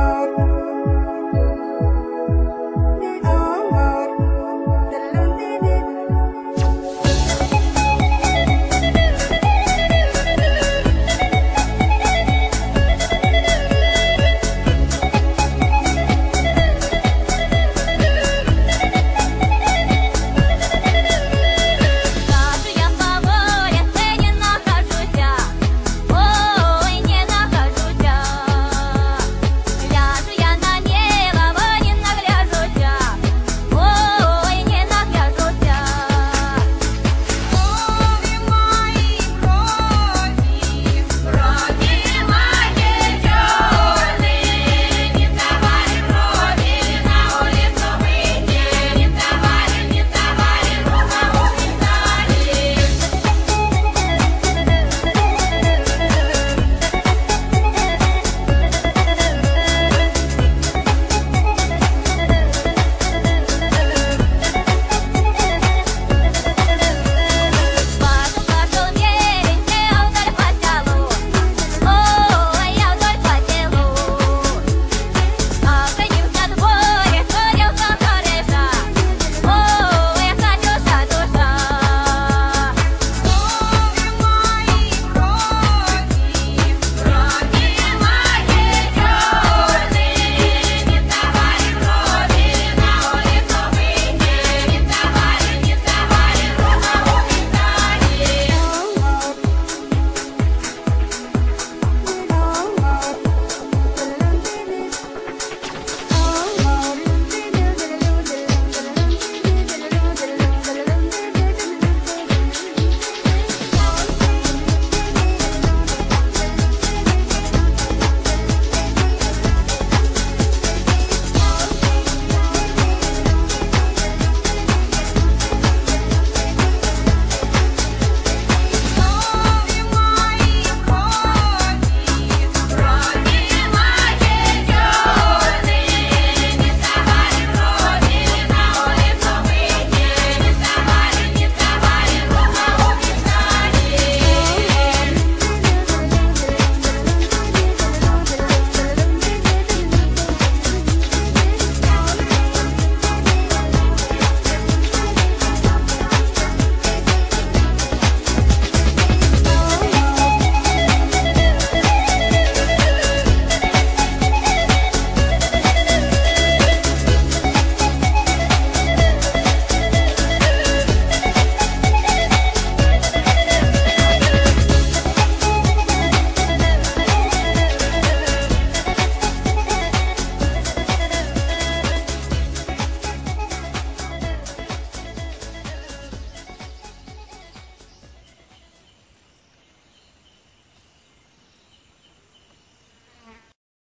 out